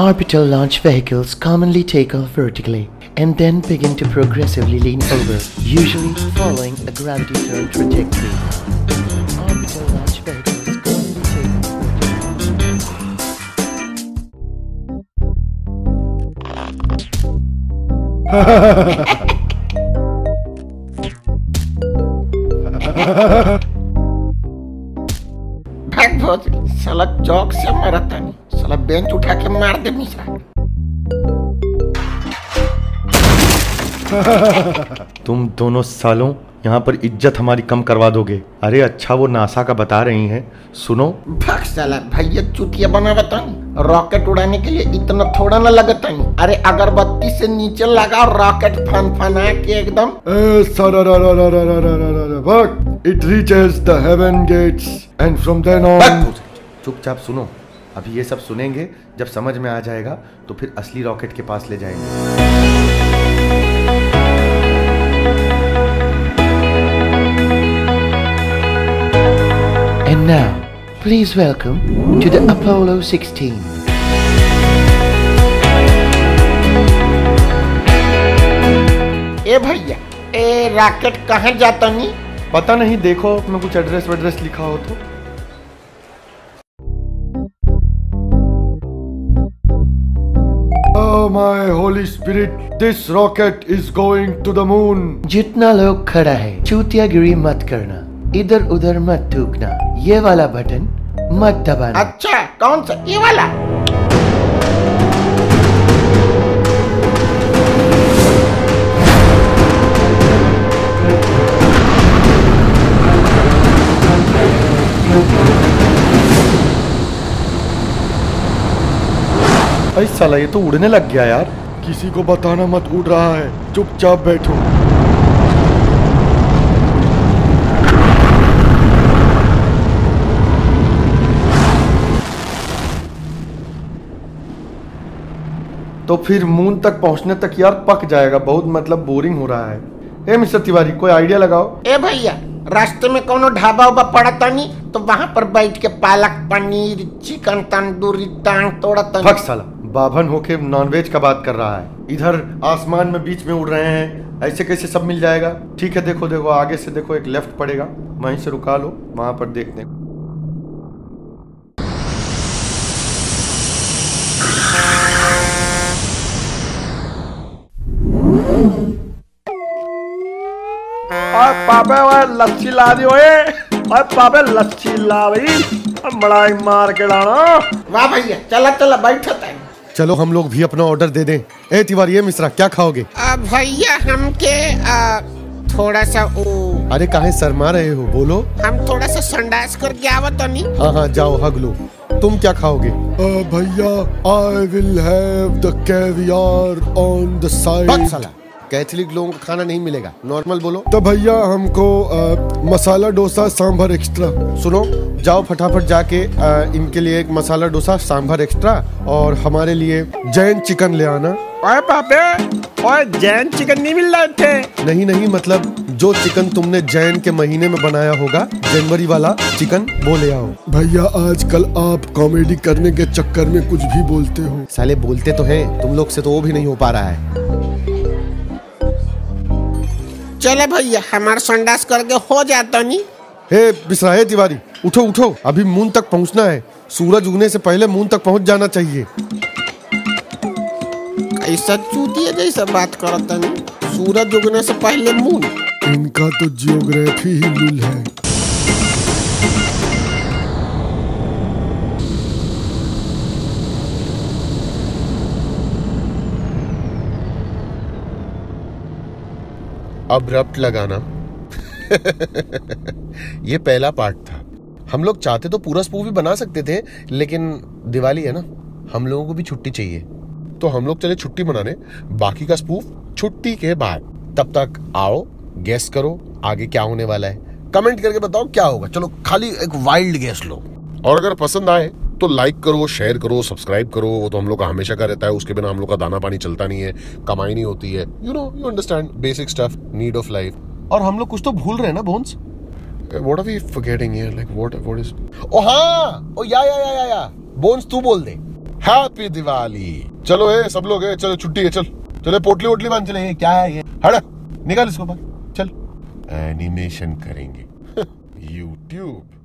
Orbital launch vehicles commonly take off vertically and then begin to progressively lean over, usually following a gravity turn trajectory. Orbital launch vehicles commonly take off vertically. भाग भोसड़ी साला चौक से मारा तानी साला bench उठा के मार दे मिश्रा तुम दोनों सालों यहाँ पर इज़्ज़त हमारी कम करवा दोगे अरे अच्छा वो नासा का बता रही हैं सुनो भाग साला भैया चुतिया बना बतानी रॉकेट उड़ाने के लिए इतना थोड़ा ना लगता नहीं अरे अगरबत्ती से नीचे लगा रॉकेट फन फना के एकदम But it reaches the heaven gates, and from then बस on, पूछ। चुपचाप सुनो अभी ये सब सुनेंगे जब समझ में आ जाएगा तो फिर असली रॉकेट के पास ले जाएँगे And now, please welcome to the Apollo 16. ए भैया ए रॉकेट कहाँ जाता नहीं पता नहीं देखो में कुछ एड्रेस वेड्रेस लिखा हो तो। Oh my holy spirit, this rocket is going to the moon. जितना लोग खड़ा है चूतियागिरी मत करना इधर उधर मत थूकना। ये वाला बटन मत दबाना। अच्छा कौन सा? ये वाला? अरे साला ये तो उड़ने लग गया यार। किसी को बताना मत उड़ रहा है। चुपचाप बैठो। तो फिर मून तक पहुँचने तक यार पक जाएगा बहुत मतलब बोरिंग हो रहा है। ए मिस्टर तिवारी कोई आइडिया लगाओ? ए भैया रास्ते में कोनो ढाबा उबा पड़ा तनी तो वहाँ पर बैठ के पालक पनीर चिकन तंदूरी टांग तोड़ा तनी फक साला। बाभन होके नॉनवेज का बात कर रहा है। इधर आसमान में बीच में उड़ रहे हैं। ऐसे कैसे सब मिल जाएगा? ठीक है देखो देखो आगे से देखो एक लेफ़्ट पड़ेगा। वहीं से रुका लो वहाँ पर हैं ओए पापे ओए लस्सी ला दी ओए ओए पापे लस्सी ला भाई। मलाई मार के लाना। वाह भैया चला चला बैठो तनी चलो हम लोग भी अपना ऑर्डर दे दें। ए तिवारी ए मिश्रा क्या खाओगे? भैया भैया हमके आ, थोड़ा सा ओ अरे काहे शर्मा रहे हो? बोलो। हम थोड़ा सा संडास करके तो नहीं? हाँ हाँ जाओ हग लो। तुम क्या खाओगे? भैया I will have the caviar on the side Catholic लोगों का खाना नहीं मिलेगा। नॉर्मल बोलो। तो भैया हमको अ, मसाला डोसा सांभर एक्स्ट्रा। सुनो जाओ फटाफट जाके अ, इनके लिए एक मसाला डोसा सांभर एक्स्ट्रा और हमारे लिए जैन चिकन ले आना। ओए पापे ओए जैन चिकन नहीं मिल रहा थे। नहीं नहीं मतलब जो चिकन तुमने जैन के महीने में बनाया होगा जनवरी वाला चिकन वो ले आओ। भैया आजकल आप कॉमेडी करने के चक्कर में कुछ भी बोलते हो। साले बोलते तो हैं तुम लोग से तो वो भी नहीं हो पा रहा है। चले भैया हमारा संडास करके हो जाता नी हे बिसराहे तिवारी उठो उठो अभी मून तक पहुँचना है। सूरज उगने से पहले मून तक पहुँच जाना चाहिए। ऐसा चूतिया जैसा बात करता नहीं सूरज उगने से पहले मून। इनका तो जियोग्राफी ही मूल है। अब्रप्ट लगाना। ये पहला पार्ट था। हम लोग चाहते तो पूरा स्पूफ भी बना सकते थे, लेकिन दिवाली है ना, हम लोगों को भी छुट्टी चाहिए। तो हम लोग चले छुट्टी मनाने, बाकी का स्पूफ छुट्टी के बाद। तब तक आओ गेस करो, आगे क्या होने वाला है। कमेंट करके बताओ क्या होगा। चलो, खाली एक वाइल्ड गेस लो। और अगर पसंद आए तो लाइक करो शेयर करो सब्सक्राइब करो, वो तो हम लोग का हमेशा का रहता है, उसके बिना हम लोग का दाना पानी चलता नहीं है, कमाई नहीं होती है you know you understand basic stuff need of life और हम लोग कुछ तो भूल रहे हैं ना bones What are we forgetting here? Like, what? What is? Oh हाँ! Oh या या या या या! बोन्स तू बोल दे. हैप्पी दिवाली चलो ए सब लोग ए चलो, छुट्टी है, चल चलो पोटली वोटली बाँध चले क्या है ये हट निकाल इसको चल एनिमेशन करेंगे यूट्यूब